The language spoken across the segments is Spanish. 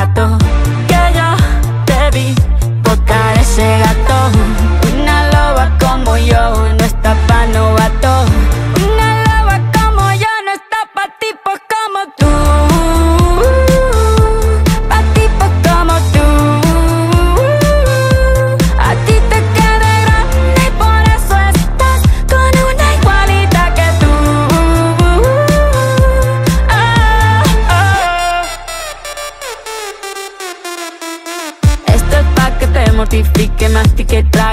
Rato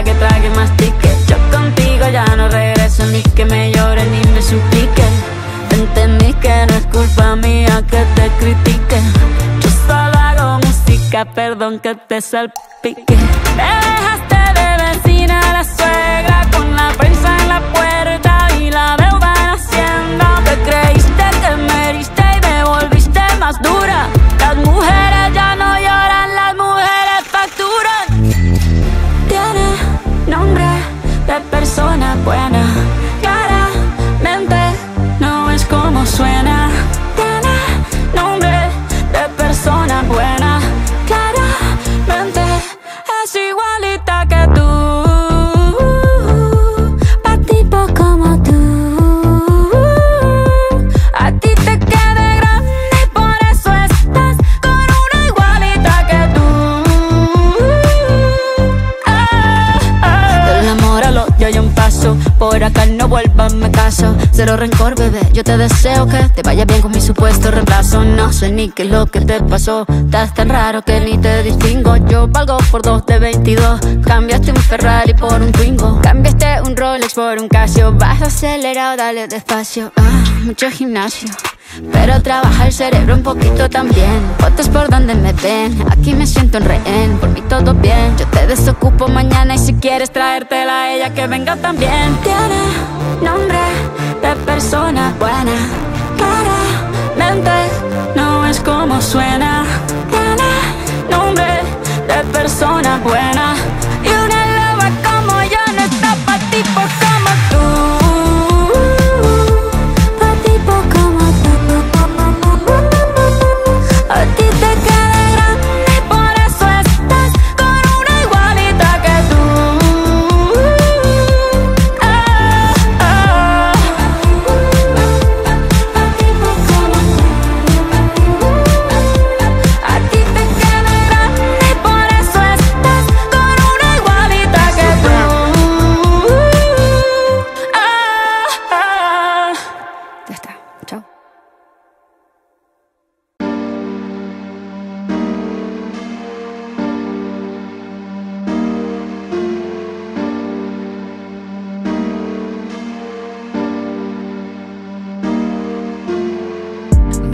trague, trague, mastique Yo contigo ya no regreso, ni que me llore, ni me suplique. Entendí que no es culpa mía que te critique. Yo solo hago música, perdón que te salpique. Me dejaste de hay un paso. Por acá no vuelvas, me caso. Cero rencor, bebé, yo te deseo que Te vaya bien con mi supuesto reemplazo. No sé ni qué es lo que te pasó. Estás tan raro que ni te distingo. Yo valgo por dos de 22 Cambiaste un Ferrari por un Twingo. Cambiaste un Rolex por un Casio. Vas acelerado, dale despacio. Ah, mucho gimnasio. Pero trabaja el cerebro un poquito también. Fotos por donde me ven. Aquí me siento en rehén todo bien. Yo te desocupo mañana Y si quieres traértela a ella Que venga también. Tiene nombre de persona buena. Claramente no es como suena. Tiene nombre de persona buena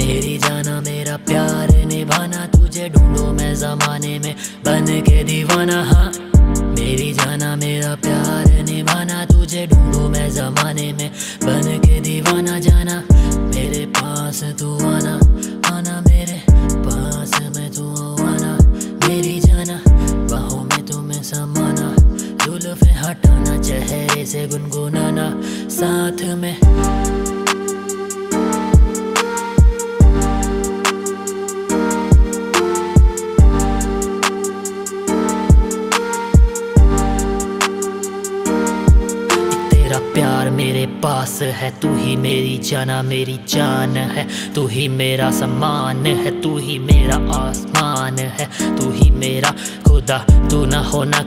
मेरी जाना, मेरा प्यार निभाना, तुझे ढूंढो मैं जमाने में। बन के दीवाना हाँ। मेरी जाना, मेरा प्यार निभाना, तुझे ढूंढो मैं जमाने में। बन के दीवाना, जाना, मेरे पास तू आना। आना मेरे पास में तू आना। मेरी जाना, बाहों में तुम्हें समाना। जुल्फे हटाना, चेहरे से गुनगुनाना। साथ में मेरे पास है, तू ही मेरी जाना, मेरी जान है। तू ही मेरा सम्मान है, तू ही मेरा आसमान है। तू ही मेरा खुदा, तू ना होना